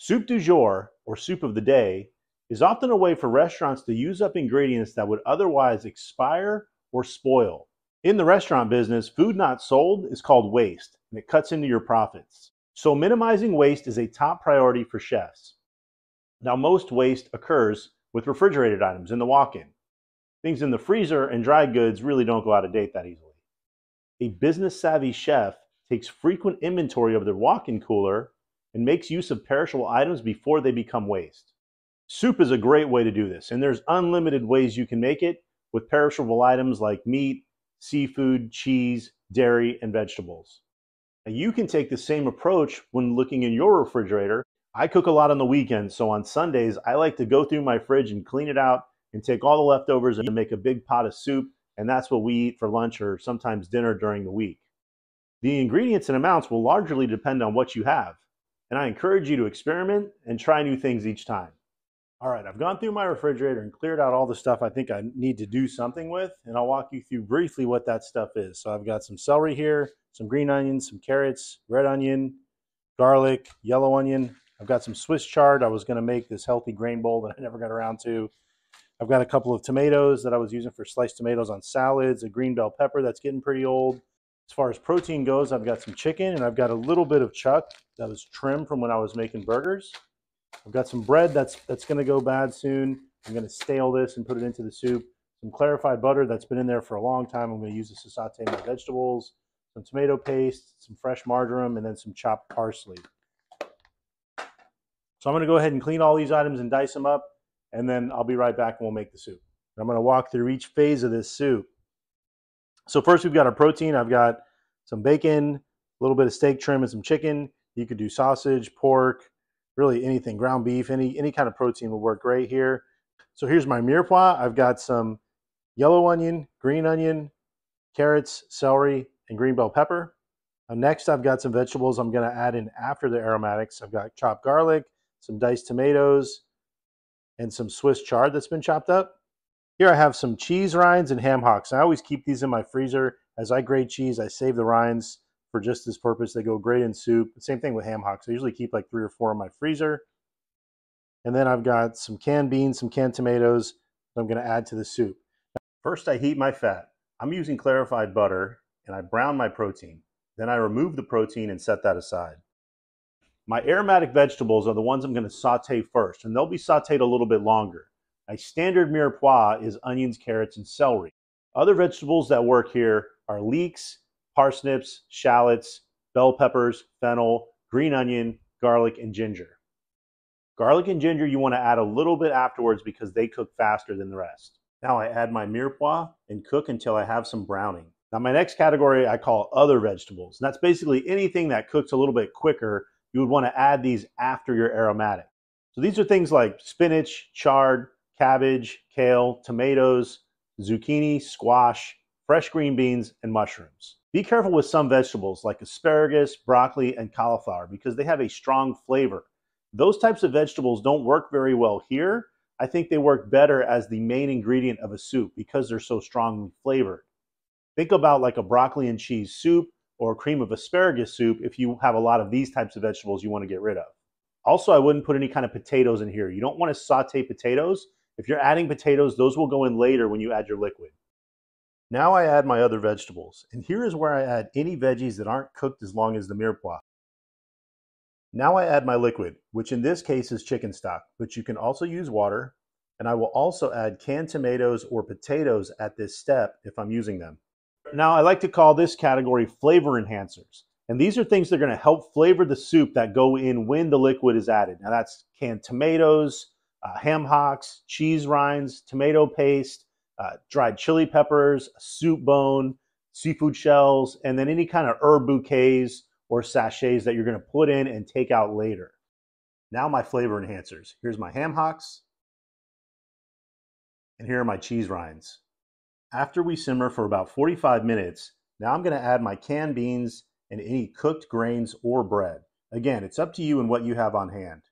Soup du jour, or soup of the day, is often a way for restaurants to use up ingredients that would otherwise expire or spoil. In the restaurant business, food not sold is called waste, and it cuts into your profits. So minimizing waste is a top priority for chefs. Now, most waste occurs with refrigerated items in the walk-in. Things in the freezer and dry goods really don't go out of date that easily. A business-savvy chef takes frequent inventory of their walk-in cooler and makes use of perishable items before they become waste. Soup is a great way to do this, and there's unlimited ways you can make it with perishable items like meat, seafood, cheese, dairy, and vegetables. Now you can take the same approach when looking in your refrigerator. I cook a lot on the weekends, so on Sundays, I like to go through my fridge and clean it out and take all the leftovers and make a big pot of soup, and that's what we eat for lunch or sometimes dinner during the week. The ingredients and amounts will largely depend on what you have, and I encourage you to experiment and try new things each time. All right, I've gone through my refrigerator and cleared out all the stuff I think I need to do something with, and I'll walk you through briefly what that stuff is. So I've got some celery here, some green onions, some carrots, red onion, garlic, yellow onion. I've got some Swiss chard. I was going to make this healthy grain bowl that I never got around to. I've got a couple of tomatoes that I was using for sliced tomatoes on salads, a green bell pepper that's getting pretty old. As far as protein goes, I've got some chicken and I've got a little bit of chuck that was trim from when I was making burgers. I've got some bread that's that's going to go bad soon. I'm going to stale this and put it into the soup. Some clarified butter that's been in there for a long time. I'm going to use this to saute my vegetables. Some tomato paste, some fresh marjoram, and then some chopped parsley. So I'm going to go ahead and clean all these items and dice them up, and then I'll be right back and we'll make the soup. I'm going to walk through each phase of this soup. So first we've got our protein. I've got some bacon, a little bit of steak trim, and some chicken. You could do sausage, pork, really anything, ground beef, any, any kind of protein will work great here. So here's my mirepoix. I've got some yellow onion, green onion, carrots, celery, and green bell pepper. Now next, I've got some vegetables I'm going to add in after the aromatics. I've got chopped garlic, some diced tomatoes, and some Swiss chard that's been chopped up. Here I have some cheese rinds and ham hocks. I always keep these in my freezer. As I grate cheese, I save the rinds for just this purpose. They go great in soup. Same thing with ham hocks. I usually keep like three or four in my freezer. And then I've got some canned beans, some canned tomatoes that I'm going to add to the soup. First, I heat my fat. I'm using clarified butter and I brown my protein. Then I remove the protein and set that aside. My aromatic vegetables are the ones I'm going to saute first, and they'll be sauteed a little bit longer. My standard mirepoix is onions, carrots, and celery. Other vegetables that work here are leeks, parsnips, shallots, bell peppers, fennel, green onion, garlic, and ginger. Garlic and ginger you want to add a little bit afterwards because they cook faster than the rest. Now I add my mirepoix and cook until I have some browning. Now my next category I call other vegetables. And that's basically anything that cooks a little bit quicker. You would want to add these after your aromatic. So these are things like spinach, chard, cabbage, kale, tomatoes, zucchini, squash, fresh green beans, and mushrooms. Be careful with some vegetables like asparagus, broccoli, and cauliflower because they have a strong flavor. Those types of vegetables don't work very well here. I think they work better as the main ingredient of a soup because they're so strongly flavored. Think about like a broccoli and cheese soup or cream of asparagus soup if you have a lot of these types of vegetables you want to get rid of. Also, I wouldn't put any kind of potatoes in here. You don't want to saute potatoes. If you're adding potatoes, those will go in later when you add your liquid. Now I add my other vegetables, and here is where I add any veggies that aren't cooked as long as the mirepoix. Now I add my liquid, which in this case is chicken stock, but you can also use water, and I will also add canned tomatoes or potatoes at this step if I'm using them. Now I like to call this category flavor enhancers. And these are things that are going to help flavor the soup that go in when the liquid is added. Now that's canned tomatoes, uh, ham hocks, cheese rinds, tomato paste, uh, dried chili peppers, soup bone, seafood shells, and then any kind of herb bouquets or sachets that you're going to put in and take out later. Now my flavor enhancers. Here's my ham hocks, and here are my cheese rinds. After we simmer for about 45 minutes, now I'm going to add my canned beans and any cooked grains or bread. Again, it's up to you and what you have on hand.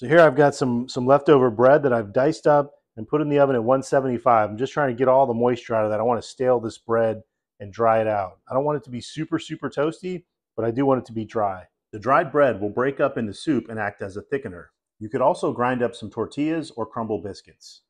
So here I've got some, some leftover bread that I've diced up and put in the oven at 175. I'm just trying to get all the moisture out of that. I want to stale this bread and dry it out. I don't want it to be super, super toasty, but I do want it to be dry. The dried bread will break up in the soup and act as a thickener. You could also grind up some tortillas or crumble biscuits.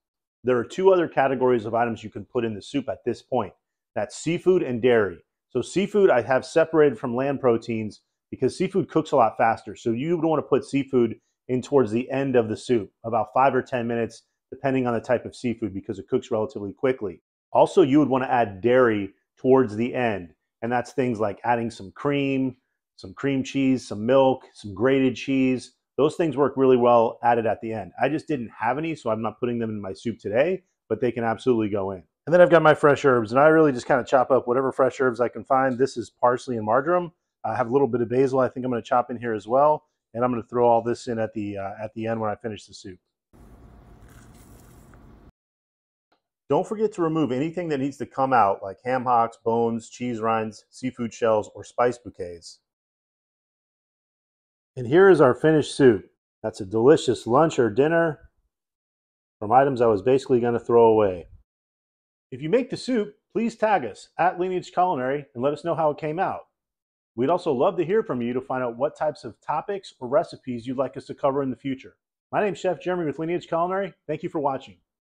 There are two other categories of items you can put in the soup at this point. That's seafood and dairy. So seafood I have separated from land proteins because seafood cooks a lot faster. So you would want to put seafood in towards the end of the soup, about five or 10 minutes, depending on the type of seafood because it cooks relatively quickly. Also, you would want to add dairy towards the end. And that's things like adding some cream, some cream cheese, some milk, some grated cheese. Those things work really well added at the end. I just didn't have any, so I'm not putting them in my soup today, but they can absolutely go in. And then I've got my fresh herbs, and I really just kind of chop up whatever fresh herbs I can find. This is parsley and marjoram. I have a little bit of basil I think I'm going to chop in here as well. And I'm going to throw all this in at the, uh, at the end when I finish the soup. Don't forget to remove anything that needs to come out like ham hocks, bones, cheese rinds, seafood shells, or spice bouquets. And here is our finished soup. That's a delicious lunch or dinner from items I was basically going to throw away. If you make the soup, please tag us at Lineage Culinary and let us know how it came out. We'd also love to hear from you to find out what types of topics or recipes you'd like us to cover in the future. My name is Chef Jeremy with Lineage Culinary. Thank you for watching.